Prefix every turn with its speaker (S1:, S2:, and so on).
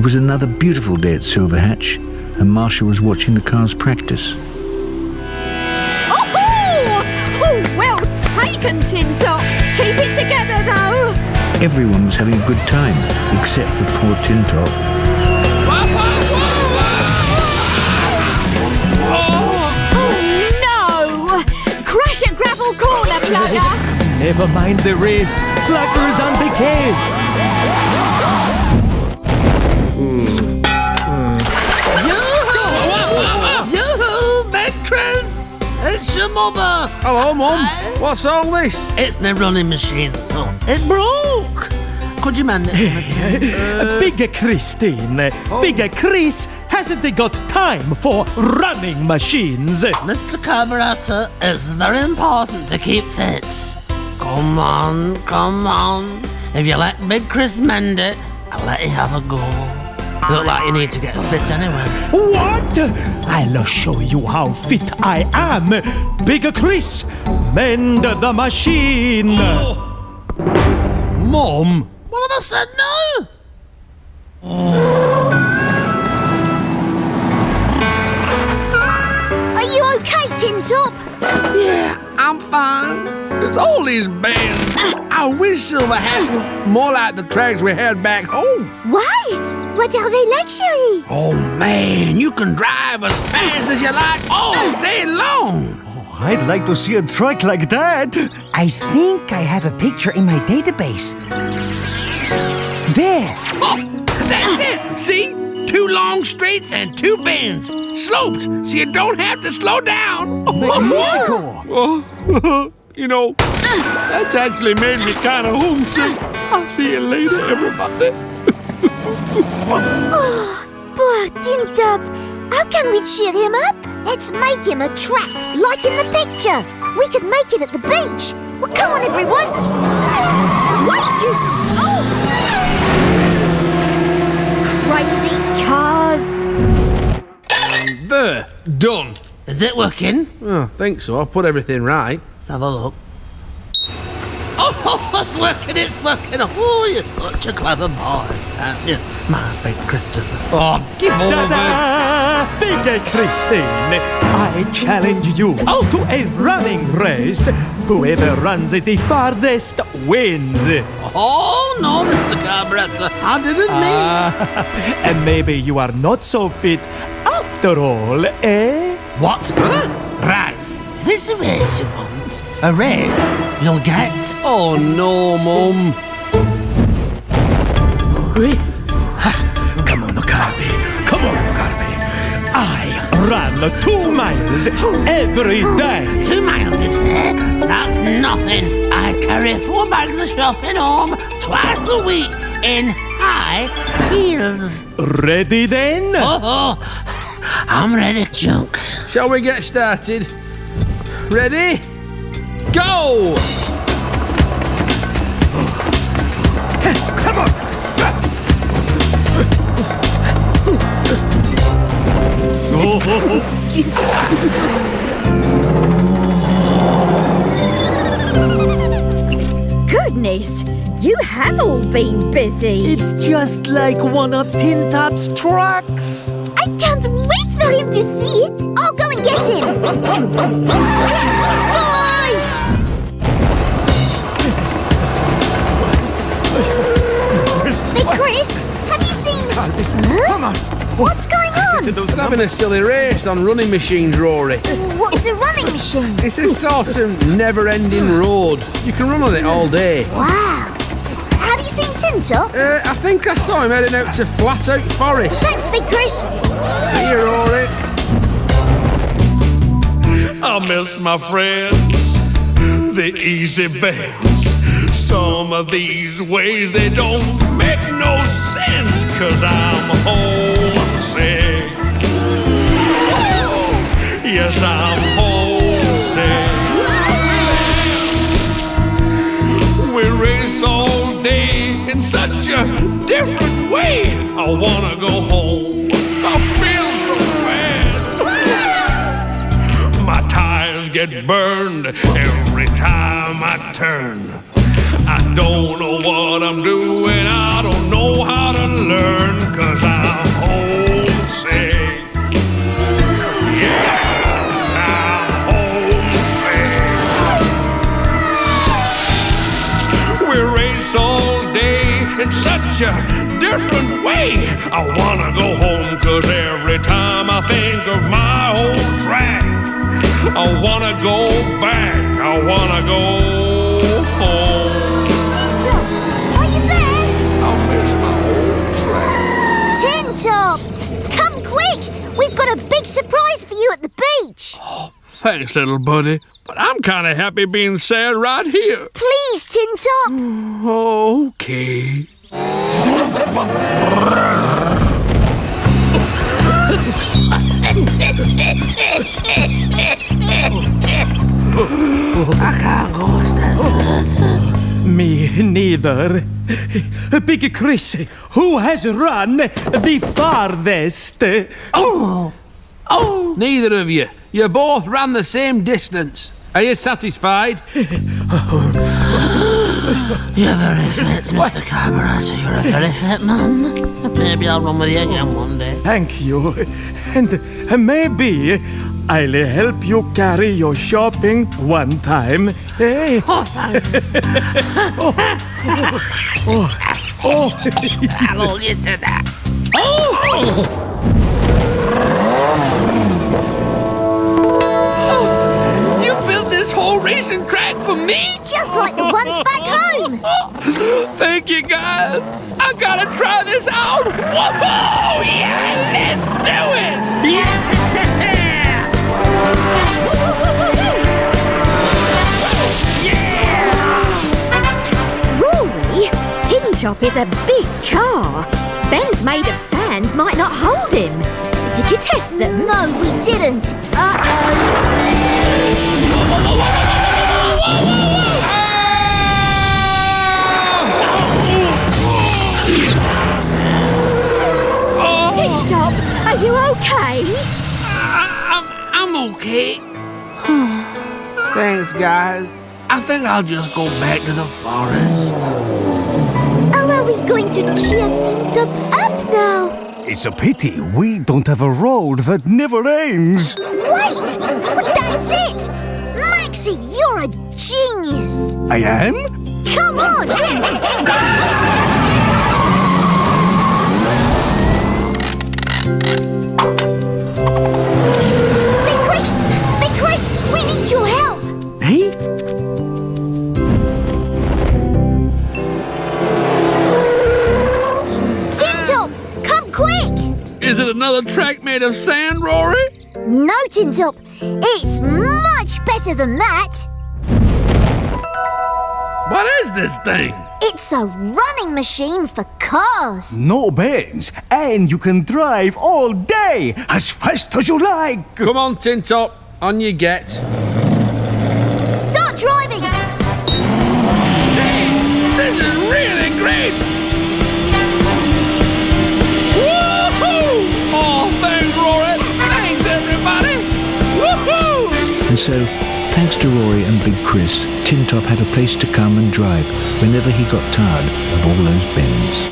S1: It was another beautiful day at Silver Hatch, and Marsha was watching the cars practice.
S2: Oh, oh well taken, Tin Top. Keep it together, though.
S1: Everyone was having a good time, except for poor Tin Top.
S2: Oh, no! Crash at Gravel Corner, Plugger.
S3: Never mind the race. Flacker's on the
S4: mother!
S5: Hello, Mum. What's all this?
S4: It's my running machine, so it broke! Could you mend it?
S3: Big Christine. Oh. bigger Chris hasn't they got time for running machines.
S4: Mr. Carburetor, it's very important to keep fit. Come on, come on. If you let Big Chris mend it, I'll let you have a go. Look like you need to get fit anyway.
S3: What? I'll show you how fit I am. Big Chris, mend the machine.
S5: Mom.
S4: What have I said no?
S2: Are you okay, Tin Top?
S5: Yeah, I'm fine. It's all these bands. I wish Silver had more like the tracks we had back home.
S2: Why? What are they luxury?
S5: Oh man, you can drive as fast as you like all day long.
S3: Oh, I'd like to see a truck like that.
S6: I think I have a picture in my database. There!
S5: Oh, that's it. See? Two long straights and two bends. Sloped, so you don't have to slow down.
S6: Magnifico!
S5: Oh, you know, that's actually made me kind of homesick. I'll see you later, everybody.
S2: Oh, poor Tin Top. How can we cheer him up? Let's make him a track, like in the picture. We could make it at the beach. Well, come on, everyone. Wait, you... Oh! Crazy cars.
S5: There, done.
S4: Is it working?
S5: Oh, I think so. I've put everything right.
S4: Let's have a look. It's working, it's working. Oh, you're such a clever boy, aren't you, my big Christopher?
S5: Oh, give
S3: Ta-da! Big Christine, I challenge you out to a running race. Whoever runs it the farthest wins.
S4: Oh, no, Mr. Carburetor. I didn't mean.
S3: Ah, and maybe you are not so fit after all, eh?
S4: What? Right. If it's a race you want, a race you'll get.
S5: Oh no, Mum.
S3: Come on, Carby. Come on, Carby. I run two miles every day.
S4: Two miles, you say? That's nothing. I carry four bags of shopping home twice a week in high heels.
S3: Ready then?
S4: Oh, oh. I'm ready, Junk.
S5: Shall we get started? Ready? Go!
S3: Come on.
S2: Goodness, you have all been busy.
S6: It's just like one of Tin Top's trucks.
S2: I can't wait for him to see it. Hey, Chris, have you seen...
S3: Come on.
S2: What's going on?
S5: We're having a silly race on running machines, Roary.
S2: What's a running machine?
S5: It's a sort of never-ending road. You can run on it all day.
S2: Wow. Have you seen Tin Top?
S5: Uh, I think I saw him heading out to Flat Out Forest.
S2: Thanks, Big Chris.
S5: See you, Roary.
S7: I miss my friends, the easy bands. Some of these ways they don't make no sense, cause I'm homesick. Yes, I'm homesick. We race all day in such a different way. I wanna go home. get burned every time I turn. I don't know what I'm doing, I don't know how to learn, cause I'm homesick. Yeah, I'm homesick. We race all day in such a different way. I wanna go home, cause every time I think of my old track. I wanna go back. I wanna go home.
S2: Tin Top, are you there?
S7: I miss my old track.
S2: Tin Top, come quick! We've got a big surprise for you at the beach.
S5: Oh, thanks, little buddy. But I'm kind of happy being sad right here.
S2: Please, Tin Top.
S5: Okay.
S3: Me neither. Big Chris, who has run the farthest?
S5: Oh! Oh, neither of you. You both ran the same distance. Are you satisfied?
S4: You're very fit, Mr. Carburetor. You're a very fit man. Maybe I'll run with you again one day.
S3: Thank you. And maybe I'll help you carry your shopping one time. Hey.
S4: I'll get to that. Oh.
S5: You built this whole racing track for me?
S2: Just like the ones back home.
S5: Thank you, guys. I gotta try this out. Whoa! Yeah, let's do it. Yeah!
S8: Roary, Tin Top is a big car. Ben's made of sand might not hold him. Did you test them?
S2: No, we didn't. Uh-oh.
S8: Okay.
S5: Hmm. Thanks, guys. I think I'll just go back to the forest.
S2: How are we going to cheer Tin Top up now?
S6: It's a pity we don't have a road that never ends.
S2: Wait! That's it! Maxi, you're a genius!
S6: I am?
S2: Come on!
S5: it another track made of sand, Roary?
S2: No, Tin Top, it's much better than that!
S5: What is this thing?
S2: It's a running machine for cars!
S6: No bends, and you can drive all day as fast as you like.
S5: Come on, Tin Top. On you get.
S2: Start driving!
S5: Hey, this is really
S1: And so, thanks to Roary and Big Chris, Tin Top had a place to come and drive whenever he got tired of all those bends.